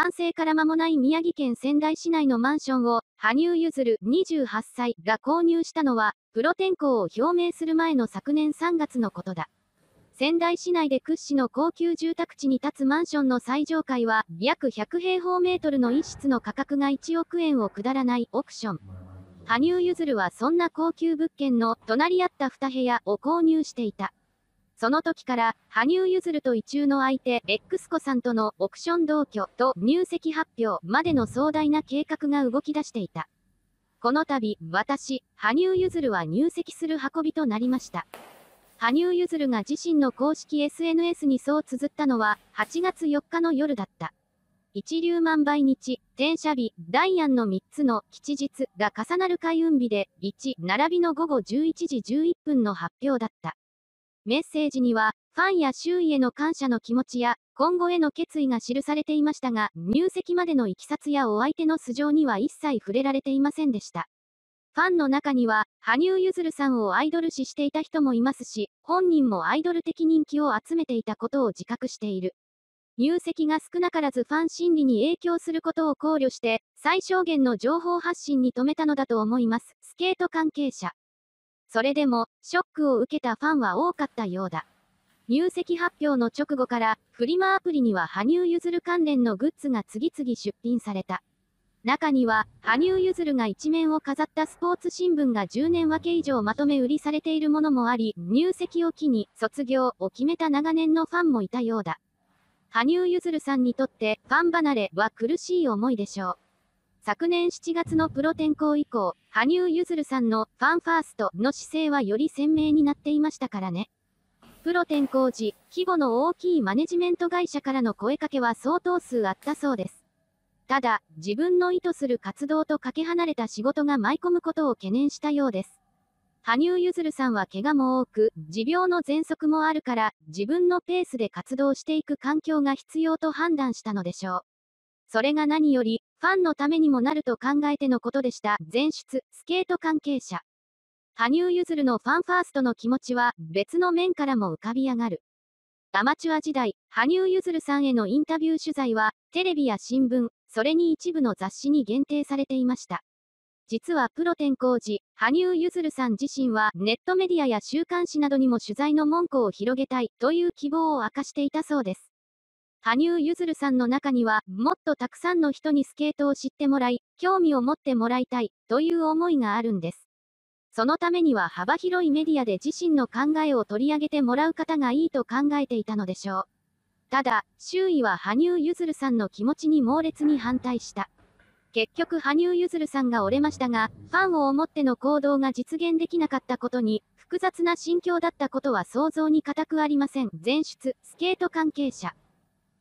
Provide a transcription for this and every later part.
完成から間もない宮城県仙台市内のマンションを、羽生結弦28歳が購入したのは、プロ転向を表明する前の昨年3月のことだ。仙台市内で屈指の高級住宅地に立つマンションの最上階は、約100平方メートルの一室の価格が1億円を下らないオプション。羽生結弦はそんな高級物件の隣り合った2部屋を購入していた。その時から、羽生結弦と意中の相手、X 子さんとのオプション同居と入籍発表までの壮大な計画が動き出していた。この度、私、羽生結弦は入籍する運びとなりました。羽生結弦が自身の公式 SNS にそう綴ったのは、8月4日の夜だった。一粒万倍日、転写日、ダイアンの3つの吉日が重なる開運日で、1、並びの午後11時11分の発表だった。メッセージには、ファンや周囲への感謝の気持ちや、今後への決意が記されていましたが、入籍までのいきさつやお相手の素性には一切触れられていませんでした。ファンの中には、羽生結弦さんをアイドル視していた人もいますし、本人もアイドル的人気を集めていたことを自覚している。入籍が少なからずファン心理に影響することを考慮して、最小限の情報発信に止めたのだと思います。スケート関係者。それでも、ショックを受けたファンは多かったようだ。入籍発表の直後から、フリマアプリには羽生結弦関連のグッズが次々出品された。中には、羽生結弦が一面を飾ったスポーツ新聞が10年分け以上まとめ売りされているものもあり、入籍を機に卒業を決めた長年のファンもいたようだ。羽生結弦さんにとってファン離れは苦しい思いでしょう。昨年7月のプロ転向以降、羽生結弦さんのファンファーストの姿勢はより鮮明になっていましたからね。プロ転向時、規模の大きいマネジメント会社からの声かけは相当数あったそうです。ただ、自分の意図する活動とかけ離れた仕事が舞い込むことを懸念したようです。羽生結弦さんは怪我も多く、持病の喘息もあるから、自分のペースで活動していく環境が必要と判断したのでしょう。それが何より、ファンのためにもなると考えてのことでした。前出、スケート関係者。羽生結弦のファンファーストの気持ちは、別の面からも浮かび上がる。アマチュア時代、羽生結弦さんへのインタビュー取材は、テレビや新聞、それに一部の雑誌に限定されていました。実はプロ転向時、羽生結弦さん自身はネットメディアや週刊誌などにも取材の門戸を広げたいという希望を明かしていたそうです。羽生結弦さんの中には、もっとたくさんの人にスケートを知ってもらい、興味を持ってもらいたいという思いがあるんです。そのためには幅広いメディアで自身の考えを取り上げてもらう方がいいと考えていたのでしょう。ただ、周囲は羽生結弦さんの気持ちに猛烈に反対した。結局羽生結弦さんが折れましたが、ファンを思っての行動が実現できなかったことに、複雑な心境だったことは想像に難くありません。前出、スケート関係者。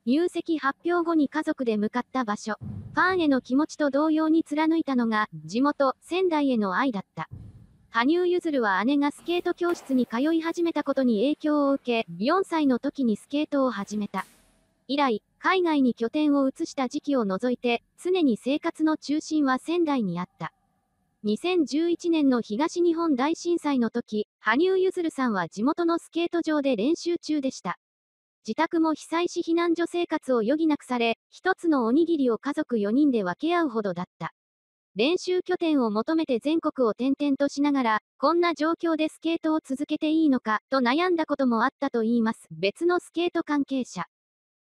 入籍発表後に家族で向かった場所。ファンへの気持ちと同様に貫いたのが、地元、仙台への愛だった。羽生結弦は姉がスケート教室に通い始めたことに影響を受け、4歳の時にスケートを始めた。以来、海外に拠点を移した時期を除いて、常に生活の中心は仙台にあった。2011年の東日本大震災の時、羽生結弦さんは地元のスケート場で練習中でした。自宅も被災し避難所生活を余儀なくされ、一つのおにぎりを家族4人で分け合うほどだった。練習拠点を求めて全国を転々としながら、こんな状況でスケートを続けていいのか、と悩んだこともあったといいます。別のスケート関係者。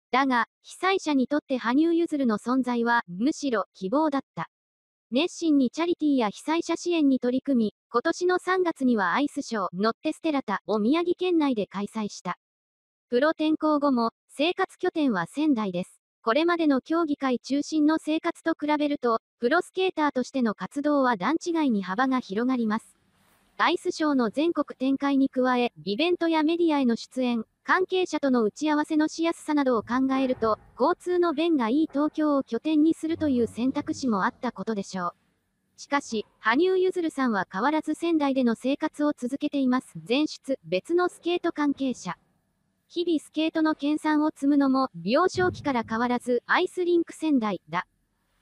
だが、被災者にとって羽生結弦の存在は、むしろ希望だった。熱心にチャリティーや被災者支援に取り組み、今年の3月にはアイスショー、ノッテステラタを宮城県内で開催した。プロ転向後も、生活拠点は仙台です。これまでの競技会中心の生活と比べると、プロスケーターとしての活動は段違いに幅が広がります。アイスショーの全国展開に加え、イベントやメディアへの出演、関係者との打ち合わせのしやすさなどを考えると、交通の便がいい東京を拠点にするという選択肢もあったことでしょう。しかし、羽生結弦さんは変わらず仙台での生活を続けています。前出、別のスケート関係者。日々スケートの研鑽を積むのも、幼少期から変わらず、アイスリンク仙台だ。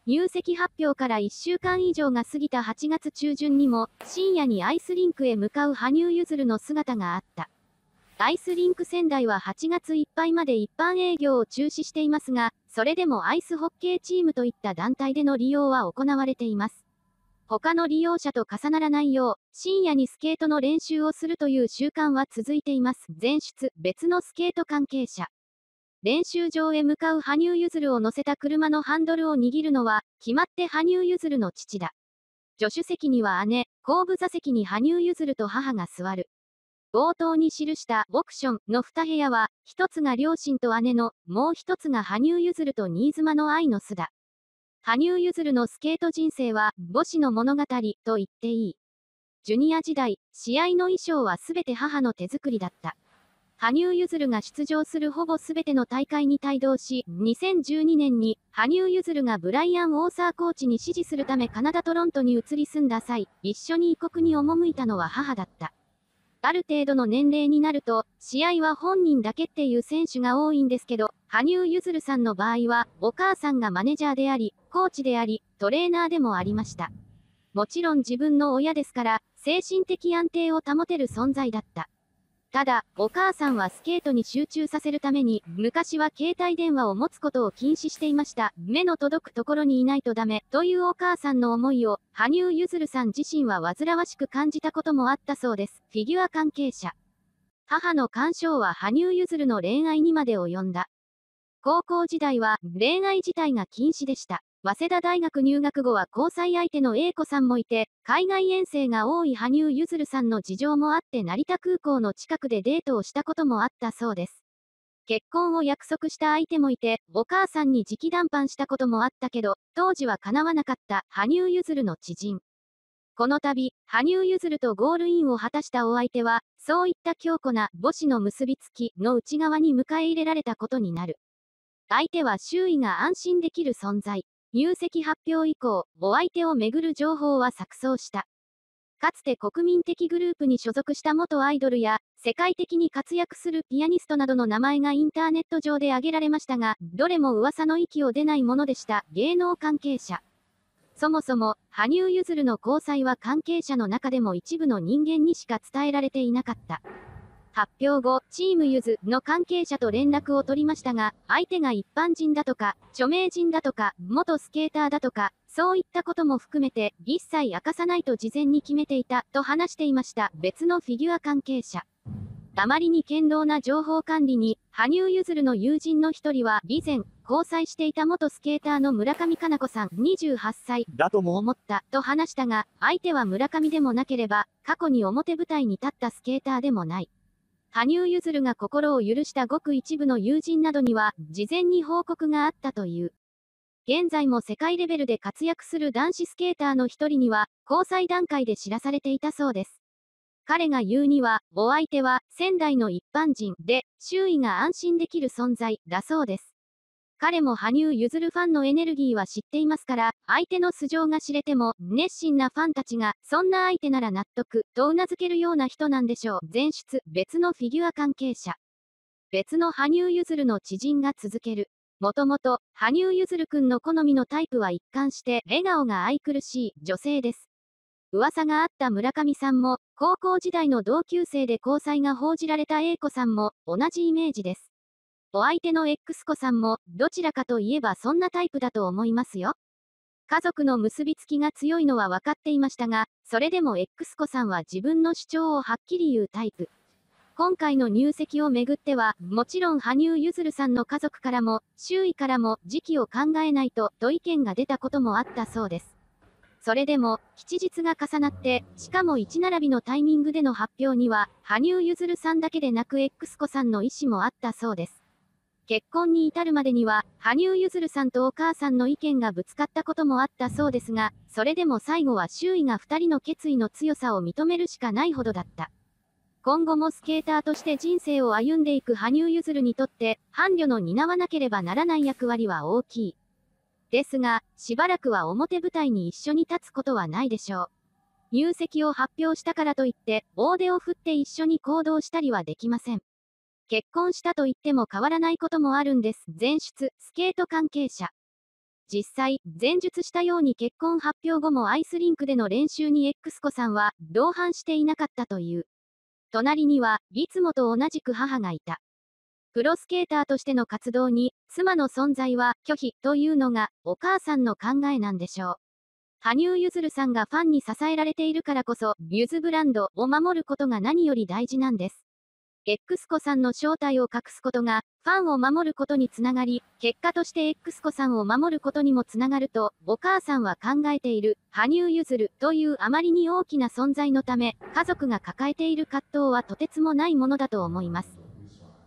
入籍発表から1週間以上が過ぎた8月中旬にも、深夜にアイスリンクへ向かう羽生結弦の姿があった。アイスリンク仙台は8月いっぱいまで一般営業を中止していますが、それでもアイスホッケーチームといった団体での利用は行われています。他の利用者と重ならないよう、深夜にスケートの練習をするという習慣は続いています。前出、別のスケート関係者。練習場へ向かう羽生結弦を乗せた車のハンドルを握るのは、決まって羽生結弦の父だ。助手席には姉、後部座席に羽生結弦と母が座る。冒頭に記したオクションの2部屋は、一つが両親と姉の、もう一つが羽生結弦と新妻の愛の巣だ。羽生結弦のスケート人生は母子の物語と言っていい。ジュニア時代、試合の衣装はすべて母の手作りだった。羽生結弦が出場するほぼすべての大会に帯同し、2012年に羽生結弦がブライアン・オーサーコーチに指示するためカナダ・トロントに移り住んだ際、一緒に異国に赴いたのは母だった。ある程度の年齢になると、試合は本人だけっていう選手が多いんですけど、羽生結弦さんの場合は、お母さんがマネジャーであり、コーチであり、トレーナーでもありました。もちろん自分の親ですから、精神的安定を保てる存在だった。ただ、お母さんはスケートに集中させるために、昔は携帯電話を持つことを禁止していました。目の届くところにいないとダメ、というお母さんの思いを、羽生結弦さん自身は煩わしく感じたこともあったそうです。フィギュア関係者。母の干渉は羽生結弦の恋愛にまで及んだ。高校時代は恋愛自体が禁止でした。早稲田大学入学後は交際相手の A 子さんもいて、海外遠征が多い羽生結弦さんの事情もあって成田空港の近くでデートをしたこともあったそうです。結婚を約束した相手もいて、お母さんに直談判したこともあったけど、当時は叶わなかった羽生結弦の知人。この度、羽生結弦とゴールインを果たしたお相手は、そういった強固な母子の結びつきの内側に迎え入れられたことになる。相手は周囲が安心できる存在。入籍発表以降、お相手をめぐる情報は錯綜した。かつて国民的グループに所属した元アイドルや、世界的に活躍するピアニストなどの名前がインターネット上で挙げられましたが、どれも噂の域を出ないものでした、芸能関係者。そもそも、羽生結弦の交際は関係者の中でも一部の人間にしか伝えられていなかった。発表後、チームゆずの関係者と連絡を取りましたが、相手が一般人だとか、著名人だとか、元スケーターだとか、そういったことも含めて、一切明かさないと事前に決めていた、と話していました。別のフィギュア関係者。あまりに堅牢な情報管理に、羽生結弦の友人の一人は、以前、交際していた元スケーターの村上佳菜子さん28歳だとも思ったと話したが、相手は村上でもなければ、過去に表舞台に立ったスケーターでもない。羽生結弦が心を許したごく一部の友人などには、事前に報告があったという。現在も世界レベルで活躍する男子スケーターの一人には、交際段階で知らされていたそうです。彼が言うには、お相手は仙台の一般人で、周囲が安心できる存在だそうです。彼も羽生結弦ファンのエネルギーは知っていますから、相手の素性が知れても、熱心なファンたちが、そんな相手なら納得、と頷けるような人なんでしょう。前出、別のフィギュア関係者。別の羽生結弦の知人が続ける。もともと、羽生結弦くんの好みのタイプは一貫して、笑顔が愛くるしい女性です。噂があった村上さんも、高校時代の同級生で交際が報じられた A 子さんも、同じイメージです。お相手の X 子さんも、どちらかといえばそんなタイプだと思いますよ。家族の結びつきが強いのは分かっていましたが、それでも X 子さんは自分の主張をはっきり言うタイプ。今回の入籍をめぐっては、もちろん羽生結弦さんの家族からも、周囲からも時期を考えないと、と意見が出たこともあったそうです。それでも、吉日が重なって、しかも1並びのタイミングでの発表には、羽生結弦さんだけでなく X 子さんの意思もあったそうです。結婚に至るまでには、羽生結弦さんとお母さんの意見がぶつかったこともあったそうですが、それでも最後は周囲が2人の決意の強さを認めるしかないほどだった。今後もスケーターとして人生を歩んでいく羽生結弦にとって、伴侶の担わなければならない役割は大きい。ですが、しばらくは表舞台に一緒に立つことはないでしょう。入籍を発表したからといって、大手を振って一緒に行動したりはできません。結婚したと言っても変わらないこともあるんです。前出、スケート関係者。実際、前述したように結婚発表後もアイスリンクでの練習に X 子さんは同伴していなかったという。隣には、いつもと同じく母がいた。プロスケーターとしての活動に、妻の存在は拒否というのが、お母さんの考えなんでしょう。羽生結弦さんがファンに支えられているからこそ、ゆずブランドを守ることが何より大事なんです。X 子さんの正体を隠すことが、ファンを守ることにつながり、結果として X 子さんを守ることにもつながると、お母さんは考えている、羽生結弦というあまりに大きな存在のため、家族が抱えている葛藤はとてつもないものだと思います。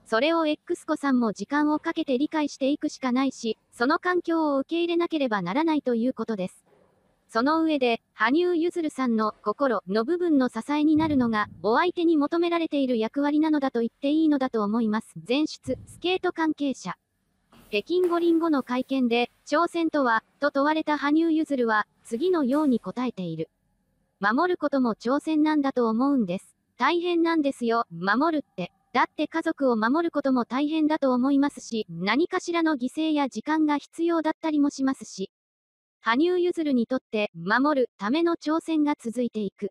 それを X 子さんも時間をかけて理解していくしかないし、その環境を受け入れなければならないということです。その上で、羽生結弦さんの心の部分の支えになるのが、お相手に求められている役割なのだと言っていいのだと思います。前出、スケート関係者。北京五輪後の会見で、挑戦とは、と問われた羽生結弦は、次のように答えている。守ることも挑戦なんだと思うんです。大変なんですよ、守るって。だって家族を守ることも大変だと思いますし、何かしらの犠牲や時間が必要だったりもしますし。羽生結弦にとって守るための挑戦が続いていく。